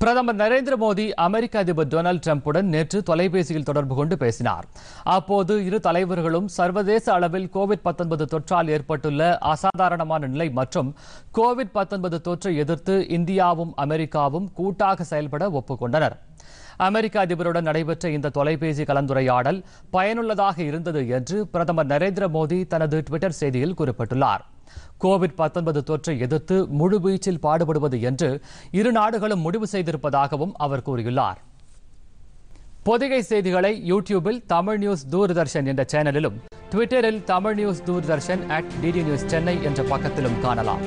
பிரதமர் நரேந்திர மோடி அமெரிக்க அதிபர் டொனால்டு டிரம்புடன் நேற்று தொலைபேசியில் தொடர்பு கொண்டு பேசினார். அப்போது இரு தலைவர்களும் சர்வதேச அளவில் கோவிட் 19 தொற்றால் ஏற்பட்டுள்ள அசாதாரணமான நிலை மற்றும் கோவிட் 19 தொற்றை எதிர்த்து இந்தியாவும் அமெரிக்காவும் கூட்டாக செயல்பட ஒப்புக்கொண்டனர். அமெரிக்க அதிபருடன் நடைபெற்ற இந்த தொலைபேசி கலந்துரையாடல் பயனுள்ளதாக இருந்தது என்று பிரதமர் நரேந்திர மோடி தனது டுவிட்டர் செய்தியில் குறிப்பிட்டுள்ளார். கோவிட் 19 தொற்றை எதிர்த்து முழுவீச்சில் பாடுபடுவது என்று இரு நாடுகளும் முடிவு செய்திருப்பதாகவும் அவர் கூறியுள்ளார். பொதிகை செய்திகளை யூடியூபில் தமிழ் நியூஸ் தூர்தர்ஷன் என்ற சேனலிலும் ட்விட்டரில் Tamil news Doordarshan at DD news Chennai என்ற பக்கத்திலும் காணலாம்.